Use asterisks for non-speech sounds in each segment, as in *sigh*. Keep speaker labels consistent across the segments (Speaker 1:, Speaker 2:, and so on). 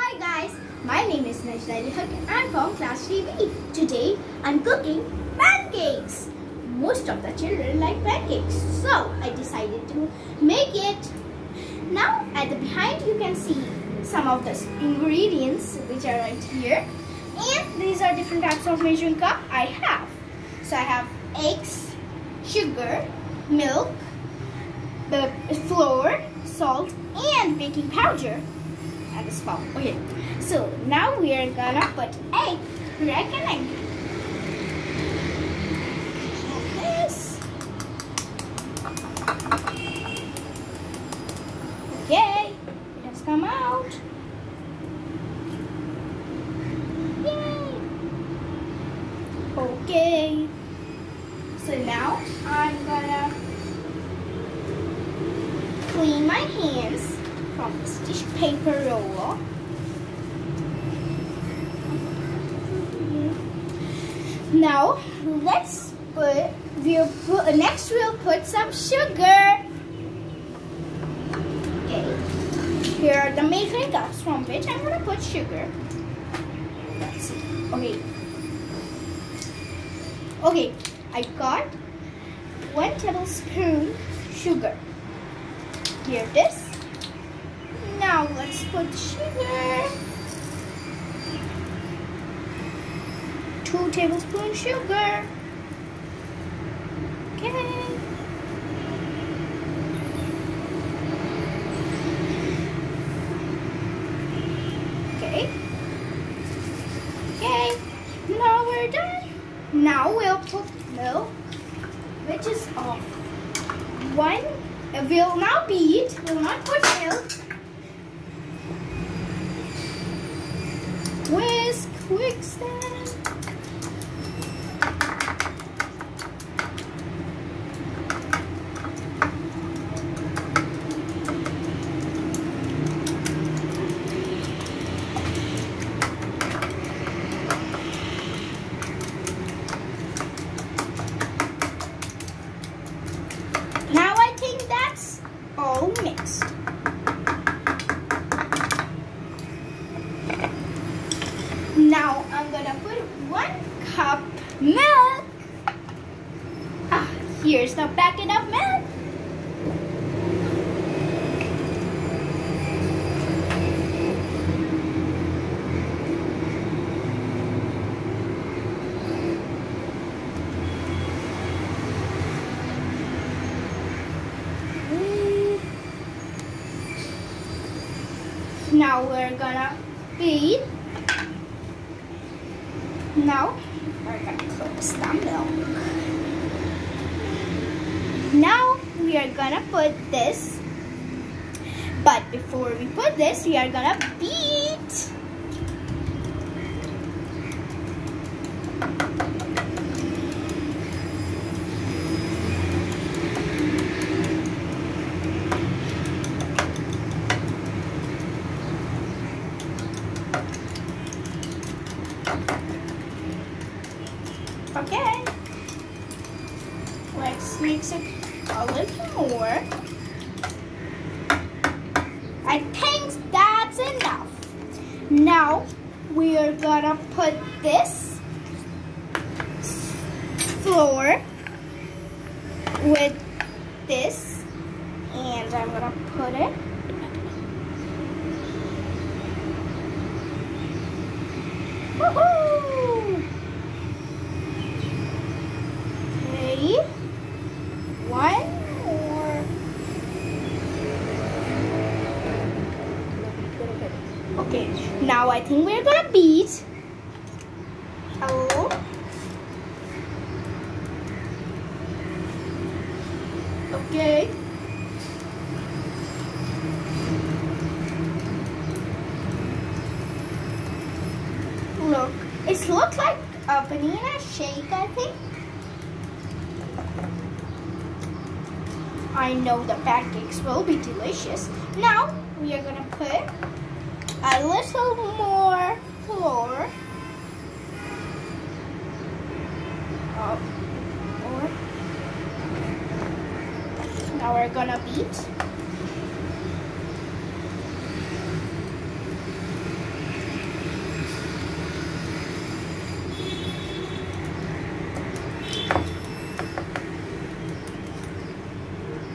Speaker 1: Hi guys, my name is Najdah Haq and I'm from class 3B. Today I'm cooking pancakes. Most of the children like pancakes, so I decided to make it. Now at the behind you can see some of the ingredients which are right here. And these are different types of measuring cup I have. So I have eggs, sugar, milk, flour, salt, and baking powder and a spoon. Okay, so now we are gonna put egg, crack an egg. This. Okay, it has come out. Yay! Okay. So now I'm gonna clean my hands from tissue paper roller. Now let's put we'll put next we'll put some sugar. Okay. Here are the measuring cups from which I'm gonna put sugar. Let's see. Okay. Okay, I got one tablespoon sugar. Here it is. Now let's put sugar. Two tablespoons sugar. Okay. Okay. Okay. Now we're done. Now we'll put milk, which is off. One will now beat, we'll not put milk. Quick stand. Now I think that's all mixed. Now I'm gonna put one cup milk. Ah, here's the packet of milk. Now we're gonna beat. Now we're gonna close the milk. Now we are gonna put this. But before we put this, we are gonna beat. Okay. Let's mix it a little more. I think that's enough. Now we are gonna put this floor with this and I'm gonna put it Woohoo! One more. Okay, now I think we're gonna beat. Oh. Okay. Look, it looks like a banana shake, I think. I know the pancakes will be delicious. Now we are gonna put a little more flour. Oh, more. Now we're gonna beat.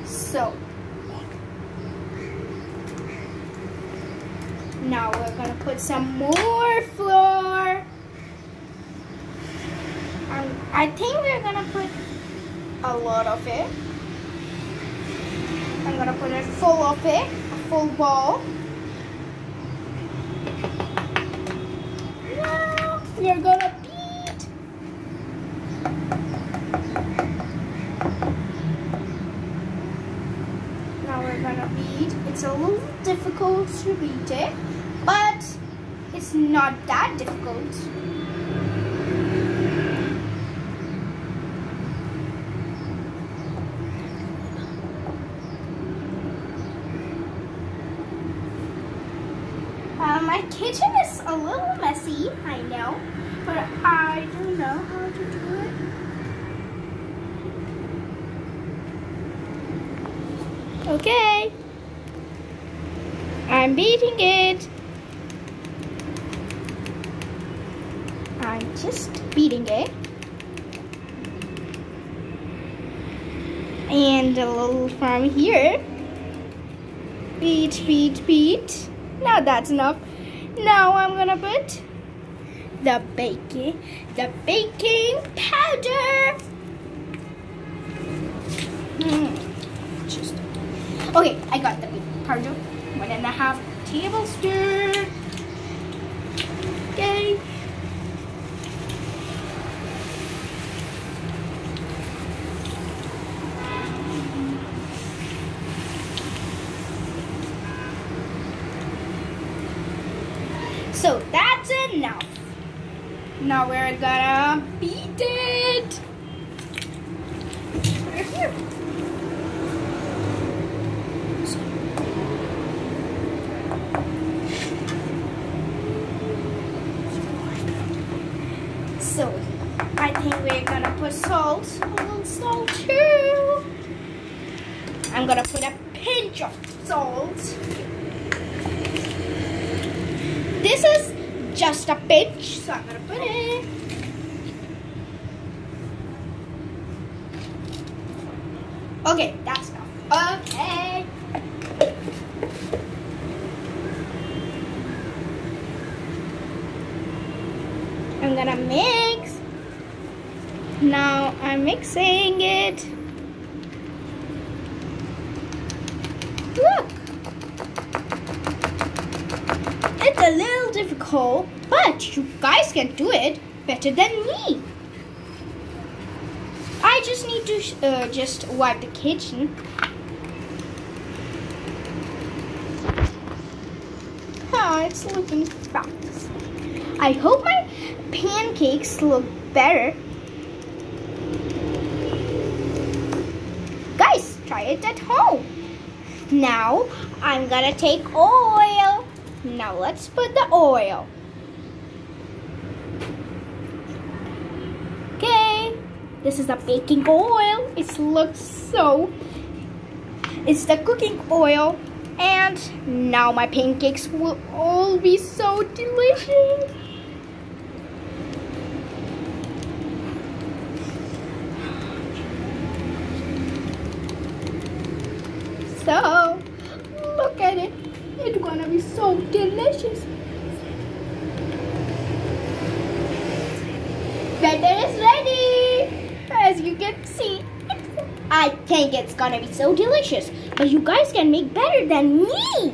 Speaker 1: So gonna put some more flour. Um, I think we're gonna put a lot of it. I'm gonna put it full of it, a full bowl. Now we're gonna beat. Now we're gonna beat. It's a little difficult to beat it, but it's not that difficult. Uh, my kitchen is a little messy, I know, but I don't know how to do it. Okay. I'm beating it. I'm just beating it. And a little from here. Beat, beat, beat. Now that's enough. Now I'm gonna put the baking, the baking powder. Hmm. Just okay. I got the baking powder. One and a half tablespoon. Okay. So that's enough. Now we're gonna beat it. So I think we're gonna put salt, a little salt too. I'm gonna put a pinch of salt. This is just a pinch, so I'm gonna put it. Okay, that's enough. Okay. I'm gonna mix. Now I'm mixing it. Look. It's a but you guys can do it better than me. I just need to uh, just wipe the kitchen. Oh, it's looking fast. I hope my pancakes look better. Guys, try it at home. Now, I'm gonna take oil. Now let's put the oil. Okay, this is the baking oil. It looks so, it's the cooking oil. And now my pancakes will all be so delicious. So, look at it. It's gonna be so delicious. Batter is ready. As you can see, I think it's gonna be so delicious. But you guys can make better than me.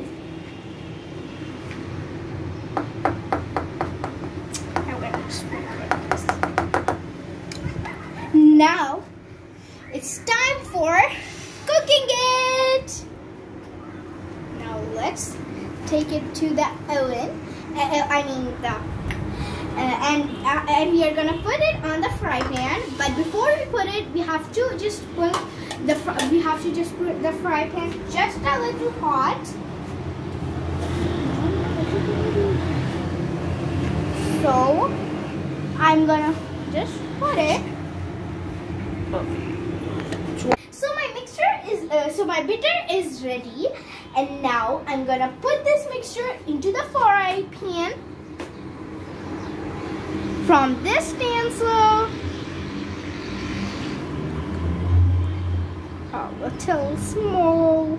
Speaker 1: Now, it's time for cooking it. Now let's take it to the oven. Uh, uh, I mean the. Uh, and uh, and we are gonna put it on the fry pan. But before we put it, we have to just put the we have to just put the fry pan just a little hot. So I'm gonna just put it. So my mixture is uh, so my bitter is ready, and now I'm gonna put this mixture into the fry pan from this stencil. A little small.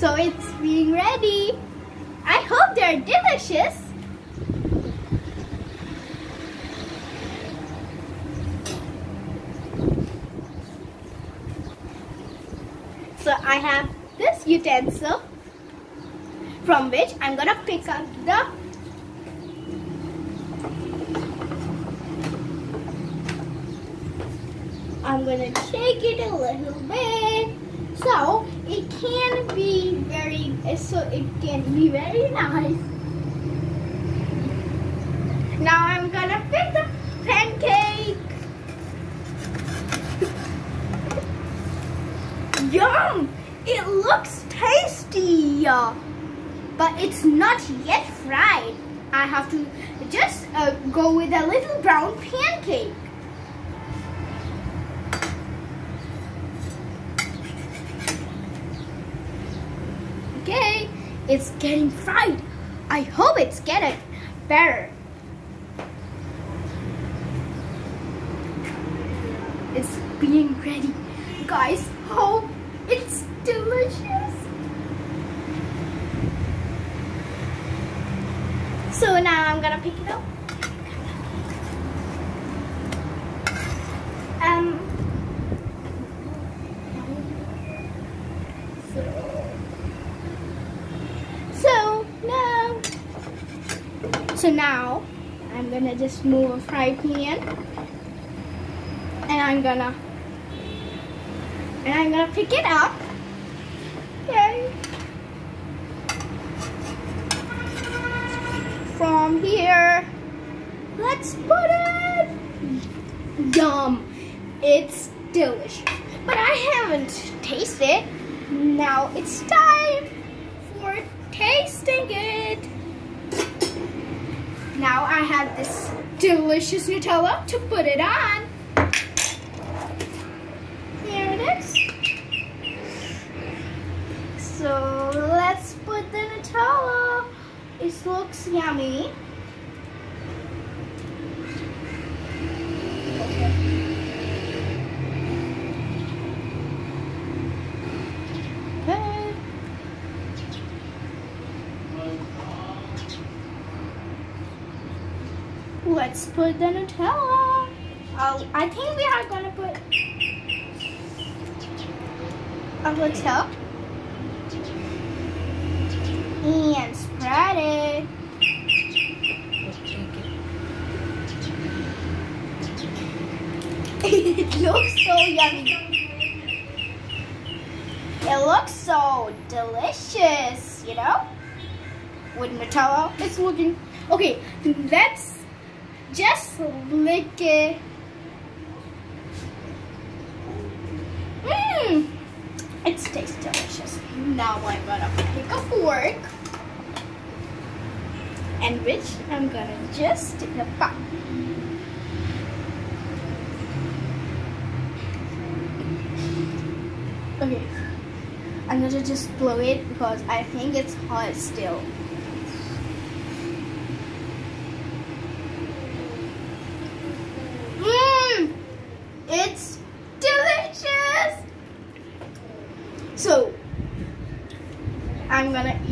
Speaker 1: So it's being ready. I hope they're delicious. So I have this utensil from which I'm gonna pick up the I'm gonna shake it a little bit so it can be very so it can be very nice. Now I'm gonna pick the pancake. *laughs* Yum! It looks tasty but it's not yet fried. I have to just uh, go with a little brown pancake Okay, it's getting fried. I hope it's getting better. It's being ready. Guys, hope it's delicious. So now I'm gonna pick it up. Um, So now, so now I'm gonna just move a fry pan and I'm gonna, and I'm gonna pick it up. Okay. From here, let's put it. Yum! It's delicious. But I haven't tasted. It now it's time for tasting it. Now I have this delicious Nutella to put it on. Here it is. So let's put the Nutella. It looks yummy. Okay. Let's put the Nutella. Oh, I think we are gonna put a little and spread it. *laughs* it looks so yummy. It looks so delicious, you know? With Nutella, it's looking okay. Let's just lick it. Mmm, it tastes delicious. Now I'm gonna pick a fork, and which I'm gonna just stick a pot. Okay, I'm gonna just blow it because I think it's hot still. Mmm! It's delicious! So, I'm gonna